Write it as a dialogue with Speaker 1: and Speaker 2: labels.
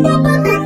Speaker 1: Papa.